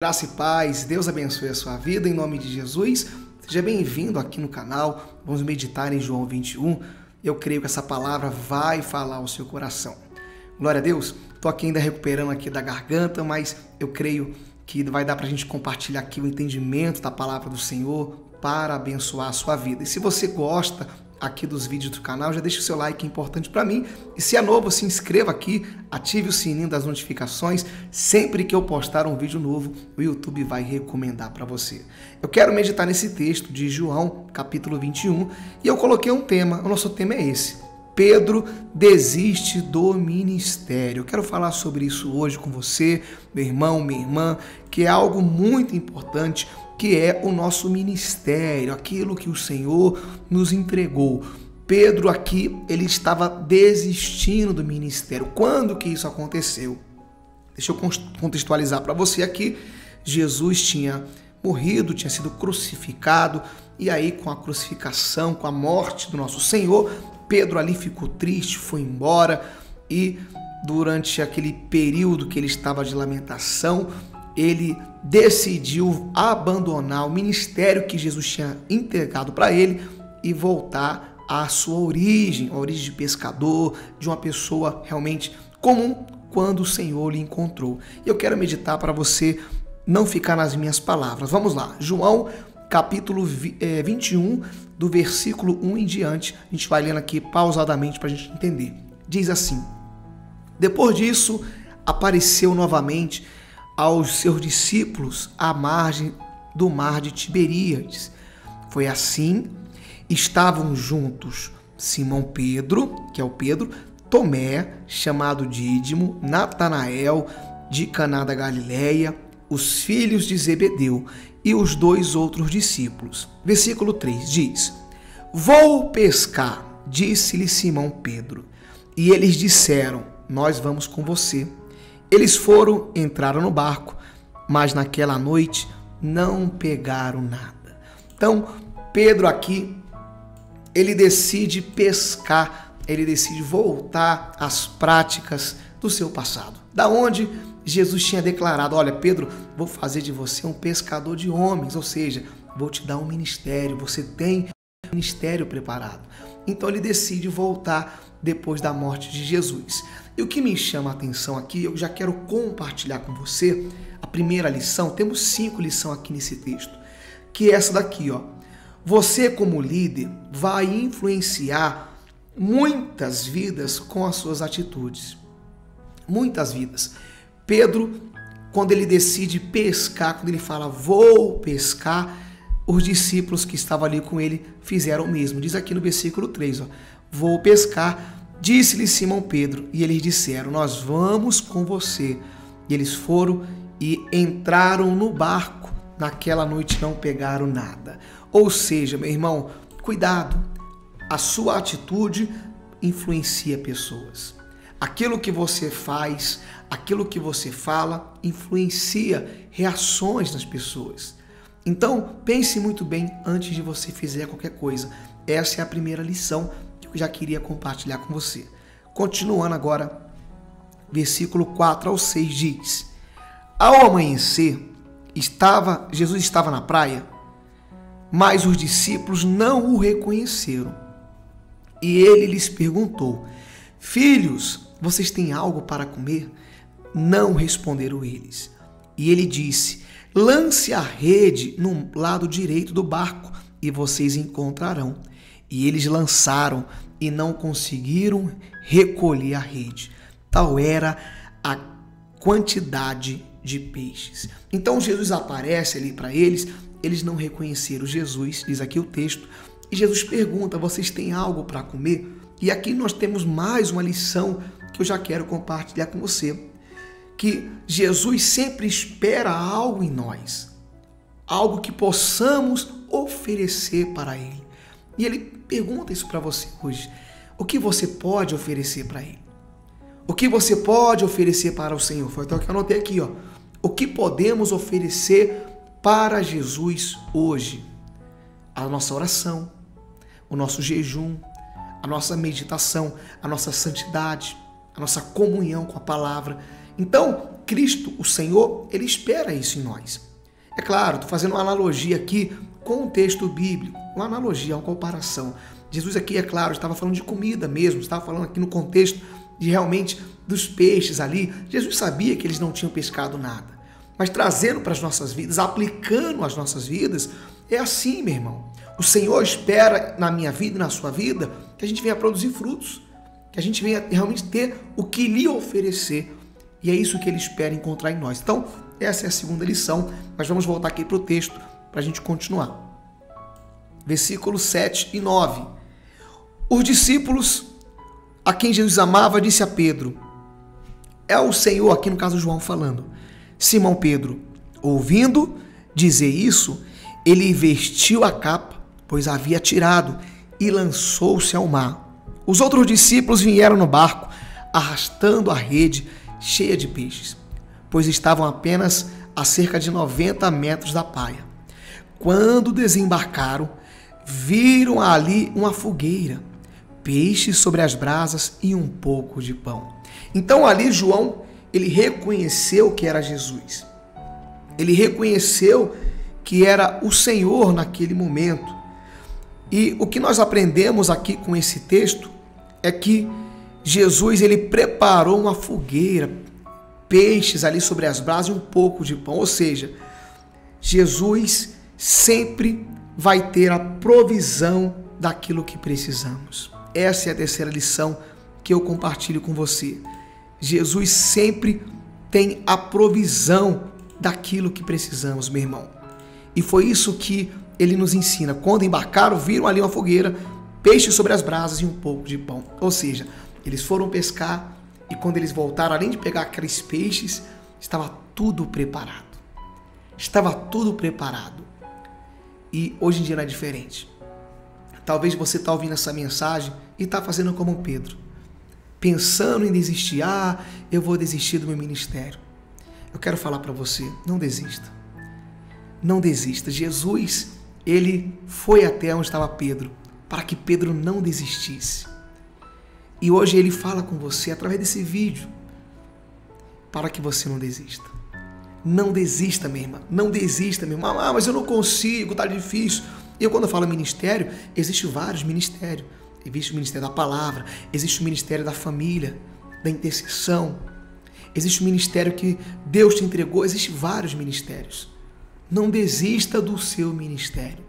Graça e paz, Deus abençoe a sua vida em nome de Jesus. Seja bem-vindo aqui no canal. Vamos meditar em João 21. Eu creio que essa palavra vai falar ao seu coração. Glória a Deus. Estou aqui ainda recuperando aqui da garganta, mas eu creio que vai dar para a gente compartilhar aqui o entendimento da palavra do Senhor para abençoar a sua vida. E se você gosta aqui dos vídeos do canal, já deixa o seu like, é importante para mim. E se é novo, se inscreva aqui, ative o sininho das notificações. Sempre que eu postar um vídeo novo, o YouTube vai recomendar para você. Eu quero meditar nesse texto de João, capítulo 21, e eu coloquei um tema. O nosso tema é esse: Pedro desiste do ministério. Eu quero falar sobre isso hoje com você, meu irmão, minha irmã, que é algo muito importante que é o nosso ministério, aquilo que o Senhor nos entregou. Pedro aqui, ele estava desistindo do ministério. Quando que isso aconteceu? Deixa eu contextualizar para você aqui. Jesus tinha morrido, tinha sido crucificado, e aí com a crucificação, com a morte do nosso Senhor, Pedro ali ficou triste, foi embora e durante aquele período que ele estava de lamentação, ele decidiu abandonar o ministério que Jesus tinha entregado para ele e voltar à sua origem, a origem de pescador, de uma pessoa realmente comum quando o Senhor lhe encontrou. Eu quero meditar para você não ficar nas minhas palavras. Vamos lá, João capítulo 21, eh, do versículo 1 em diante. A gente vai lendo aqui pausadamente para a gente entender. Diz assim: Depois disso, apareceu novamente aos seus discípulos à margem do mar de Tiberíades. Foi assim, estavam juntos Simão Pedro, que é o Pedro, Tomé, chamado Dídimo, Natanael, de Caná da Galileia, os filhos de Zebedeu e os dois outros discípulos. Versículo 3 diz: Vou pescar, disse-lhe Simão Pedro. E eles disseram: Nós vamos com você. Eles foram, entraram no barco, mas naquela noite não pegaram nada. Então, Pedro aqui, ele decide pescar, ele decide voltar às práticas do seu passado. Da onde Jesus tinha declarado: Olha, Pedro, vou fazer de você um pescador de homens, ou seja, vou te dar um ministério, você tem um ministério preparado. Então ele decide voltar depois da morte de Jesus. E o que me chama a atenção aqui, eu já quero compartilhar com você a primeira lição. Temos cinco lições aqui nesse texto, que é essa daqui, ó. Você como líder vai influenciar muitas vidas com as suas atitudes. Muitas vidas. Pedro, quando ele decide pescar, quando ele fala vou pescar, os discípulos que estavam ali com ele fizeram o mesmo. Diz aqui no versículo 3, ó, vou pescar Disse-lhe Simão Pedro, e eles disseram: Nós vamos com você. E eles foram e entraram no barco. Naquela noite não pegaram nada. Ou seja, meu irmão, cuidado. A sua atitude influencia pessoas. Aquilo que você faz, aquilo que você fala, influencia reações das pessoas. Então, pense muito bem antes de você fazer qualquer coisa. Essa é a primeira lição que eu já queria compartilhar com você. Continuando agora, versículo 4 ao 6 diz: Ao amanhecer, estava Jesus estava na praia, mas os discípulos não o reconheceram. E ele lhes perguntou: Filhos, vocês têm algo para comer? Não responderam eles. E ele disse: Lance a rede no lado direito do barco e vocês encontrarão. E eles lançaram e não conseguiram recolher a rede. Tal era a quantidade de peixes. Então Jesus aparece ali para eles, eles não reconheceram Jesus, diz aqui o texto, e Jesus pergunta: Vocês têm algo para comer? E aqui nós temos mais uma lição que eu já quero compartilhar com você. Que Jesus sempre espera algo em nós, algo que possamos oferecer para Ele. E ele pergunta isso para você hoje. O que você pode oferecer para ele? O que você pode oferecer para o Senhor? Foi o que eu anotei aqui, ó. O que podemos oferecer para Jesus hoje? A nossa oração, o nosso jejum, a nossa meditação, a nossa santidade, a nossa comunhão com a palavra. Então, Cristo, o Senhor, ele espera isso em nós. É claro, estou fazendo uma analogia aqui com o texto bíblico, uma analogia, uma comparação. Jesus aqui, é claro, estava falando de comida mesmo, estava falando aqui no contexto de realmente dos peixes ali. Jesus sabia que eles não tinham pescado nada. Mas trazendo para as nossas vidas, aplicando as nossas vidas, é assim, meu irmão. O Senhor espera na minha vida e na sua vida que a gente venha produzir frutos, que a gente venha realmente ter o que lhe oferecer. E é isso que ele espera encontrar em nós. Então, essa é a segunda lição, mas vamos voltar aqui para o texto para a gente continuar. Versículos 7 e 9. Os discípulos a quem Jesus amava disse a Pedro: É o Senhor, aqui no caso João falando. Simão Pedro, ouvindo dizer isso, ele vestiu a capa, pois havia tirado, e lançou-se ao mar. Os outros discípulos vieram no barco, arrastando a rede cheia de peixes, pois estavam apenas a cerca de 90 metros da praia. Quando desembarcaram, viram ali uma fogueira, peixes sobre as brasas e um pouco de pão. Então ali João, ele reconheceu que era Jesus. Ele reconheceu que era o Senhor naquele momento. E o que nós aprendemos aqui com esse texto é que Jesus ele preparou uma fogueira, peixes ali sobre as brasas e um pouco de pão. Ou seja, Jesus sempre vai ter a provisão daquilo que precisamos. Essa é a terceira lição que eu compartilho com você. Jesus sempre tem a provisão daquilo que precisamos, meu irmão. E foi isso que ele nos ensina. Quando embarcaram, viram ali uma fogueira, peixe sobre as brasas e um pouco de pão. Ou seja, eles foram pescar e quando eles voltaram, além de pegar aqueles peixes, estava tudo preparado. Estava tudo preparado. E hoje em dia não é diferente. Talvez você está ouvindo essa mensagem e está fazendo como Pedro, pensando em desistir. Ah, eu vou desistir do meu ministério. Eu quero falar para você, não desista. Não desista. Jesus, ele foi até onde estava Pedro, para que Pedro não desistisse. E hoje ele fala com você através desse vídeo, para que você não desista. Não desista, minha irmã. Não desista, meu irmão. Ah, mas eu não consigo, tá difícil. Eu, quando falo ministério, existem vários ministérios. Existe o ministério da palavra, existe o ministério da família, da intercessão. Existe o ministério que Deus te entregou, existem vários ministérios. Não desista do seu ministério.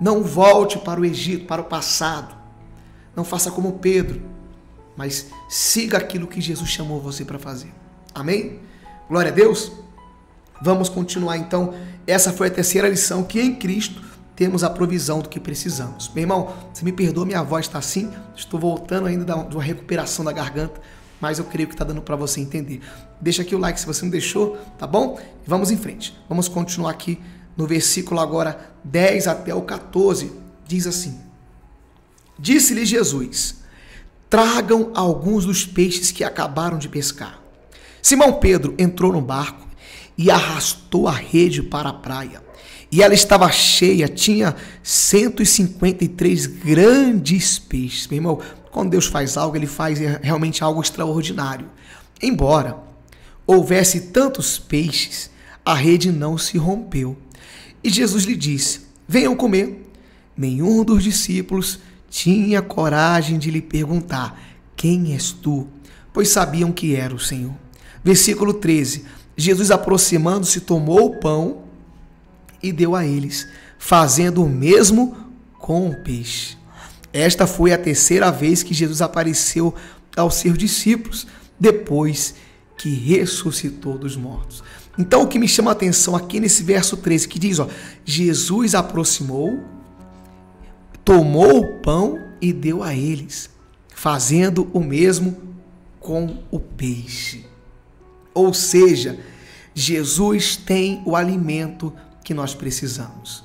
Não volte para o Egito, para o passado. Não faça como Pedro, mas siga aquilo que Jesus chamou você para fazer. Amém? Glória a Deus. Vamos continuar então. Essa foi a terceira lição que em Cristo temos a provisão do que precisamos. Meu irmão, me perdoa, minha voz está assim, estou voltando ainda de uma recuperação da garganta, mas eu creio que está dando para você entender. Deixa aqui o like se você não deixou, tá bom? Vamos em frente. Vamos continuar aqui no versículo agora 10 até o 14. Diz assim: Disse-lhe Jesus: Tragam alguns dos peixes que acabaram de pescar. Simão Pedro entrou no barco e arrastou a rede para a praia e ela estava cheia, tinha 153 grandes peixes. Meu irmão, quando Deus faz algo, ele faz realmente algo extraordinário. Embora houvesse tantos peixes, a rede não se rompeu. E Jesus lhe disse: Venham comer. Nenhum dos discípulos tinha coragem de lhe perguntar: Quem és tu? Pois sabiam que era o Senhor. Versículo 13: Jesus, aproximando-se, tomou o pão e deu a eles, fazendo o mesmo com o peixe. Esta foi a terceira vez que Jesus apareceu aos seus discípulos, depois que ressuscitou dos mortos. Então, o que me chama a atenção aqui nesse verso 13, que diz: ó, Jesus aproximou, tomou o pão e deu a eles, fazendo o mesmo com o peixe. Ou seja, Jesus tem o alimento que nós precisamos.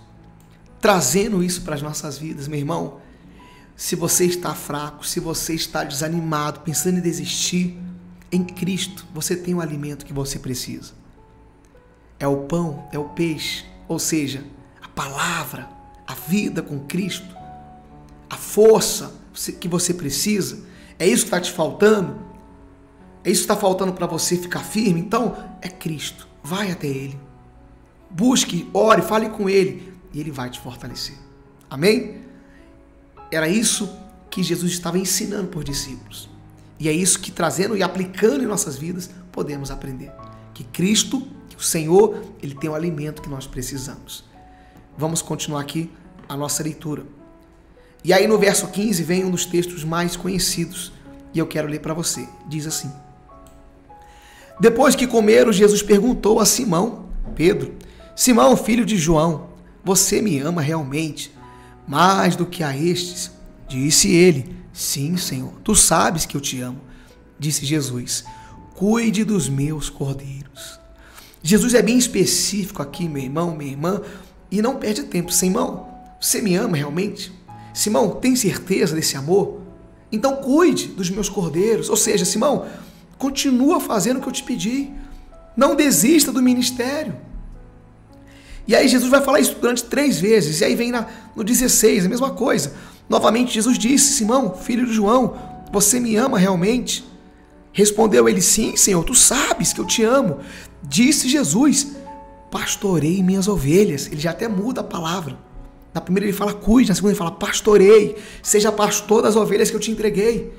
Trazendo isso para as nossas vidas, meu irmão. Se você está fraco, se você está desanimado, pensando em desistir, em Cristo você tem o alimento que você precisa. É o pão, é o peixe, ou seja, a palavra, a vida com Cristo, a força que você precisa. É isso que está te faltando? É isso que está faltando para você ficar firme? Então, é Cristo. Vai até Ele. Busque, ore, fale com Ele e Ele vai te fortalecer. Amém? Era isso que Jesus estava ensinando por discípulos. E é isso que trazendo e aplicando em nossas vidas podemos aprender. Que Cristo, que o Senhor, Ele tem o alimento que nós precisamos. Vamos continuar aqui a nossa leitura. E aí no verso 15 vem um dos textos mais conhecidos e eu quero ler para você. Diz assim: Depois que comeram, Jesus perguntou a Simão, Pedro: Simão, filho de João, você me ama realmente mais do que a estes? Disse ele: Sim, Senhor, tu sabes que eu te amo. Disse Jesus: Cuide dos meus cordeiros. Jesus é bem específico aqui, meu irmão, minha irmã, e não perde tempo. Simão, você me ama realmente? Simão, tem certeza desse amor? Então cuide dos meus cordeiros. Ou seja, Simão, continua fazendo o que eu te pedi. Não desista do ministério. E aí Jesus vai falar isso durante três vezes. E aí vem na, no 16, a mesma coisa. Novamente Jesus disse, Simão, filho de João, você me ama realmente? Respondeu ele, sim, Senhor, tu sabes que eu te amo. Disse Jesus, pastorei minhas ovelhas. Ele já até muda a palavra. Na primeira ele fala cuide, na segunda ele fala pastorei, seja pastor das ovelhas que eu te entreguei.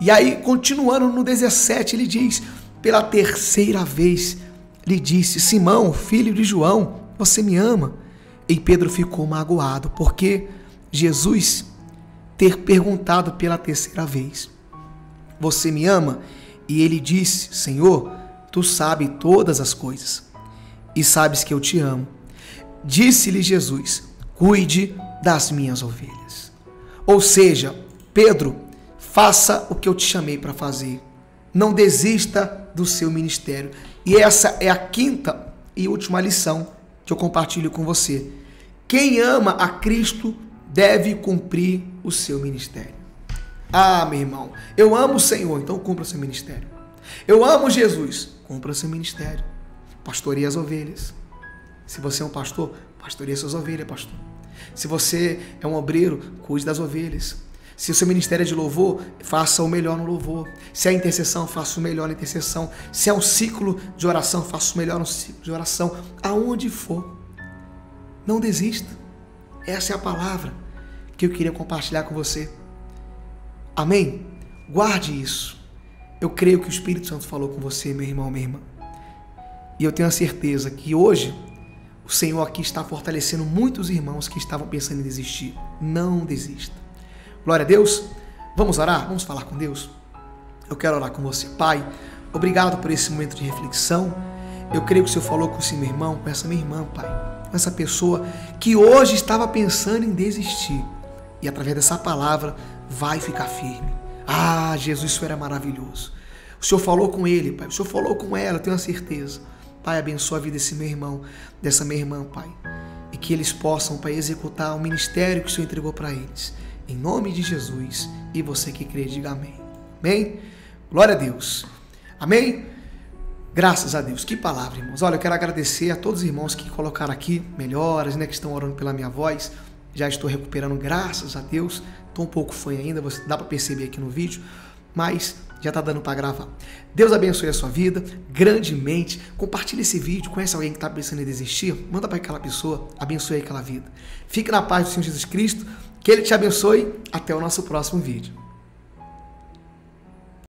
E aí, continuando no 17, ele diz: pela terceira vez, lhe disse: Simão, filho de João, você me ama? E Pedro ficou magoado, porque Jesus ter perguntado pela terceira vez: Você me ama? E ele disse: Senhor, tu sabes todas as coisas e sabes que eu te amo. Disse-lhe Jesus: Cuide das minhas ovelhas. Ou seja, Pedro, faça o que eu te chamei para fazer. Não desista do seu ministério. E essa é a quinta e última lição que eu compartilho com você. Quem ama a Cristo deve cumprir o seu ministério. Ah, meu irmão, eu amo o Senhor, então cumpra o seu ministério. Eu amo Jesus, cumpra o seu ministério. Pastoreie as ovelhas. Se você é um pastor, pastoreie suas ovelhas, pastor. Se você é um obreiro, cuide das ovelhas. Se o seu ministério é de louvor, faça o melhor no louvor. Se é intercessão, faça o melhor na intercessão. Se é um ciclo de oração, faça o melhor no ciclo de oração. Aonde for. Não desista. Essa é a palavra que eu queria compartilhar com você. Amém? Guarde isso. Eu creio que o Espírito Santo falou com você, meu irmão, minha irmã. E eu tenho a certeza que hoje o Senhor aqui está fortalecendo muitos irmãos que estavam pensando em desistir. Não desista. Glória a Deus. Vamos orar? Vamos falar com Deus? Eu quero orar com você. Pai, obrigado por esse momento de reflexão. Eu creio que o Senhor falou com esse meu irmão, com essa minha irmã, Pai. Com essa pessoa que hoje estava pensando em desistir. E através dessa palavra vai ficar firme. Ah, Jesus, isso era maravilhoso. O Senhor falou com ele, Pai. O Senhor falou com ela, tenho a certeza. Pai, abençoa a vida desse meu irmão, dessa minha irmã, Pai. E que eles possam, Pai, executar o ministério que o Senhor entregou para eles. Em nome de Jesus. E você que crê, diga amém. Amém? Glória a Deus. Amém? Graças a Deus. Que palavra, irmãos. Olha, eu quero agradecer a todos os irmãos que colocaram aqui melhoras, né? Que estão orando pela minha voz. Já estou recuperando, graças a Deus. Estou um pouco fã ainda, dá para perceber aqui no vídeo. Mas já está dando para gravar. Deus abençoe a sua vida grandemente. Compartilhe esse vídeo. Conhece alguém que está pensando em desistir? Manda para aquela pessoa. Abençoe aquela vida. Fique na paz do Senhor Jesus Cristo. Que Ele te abençoe. Até o nosso próximo vídeo.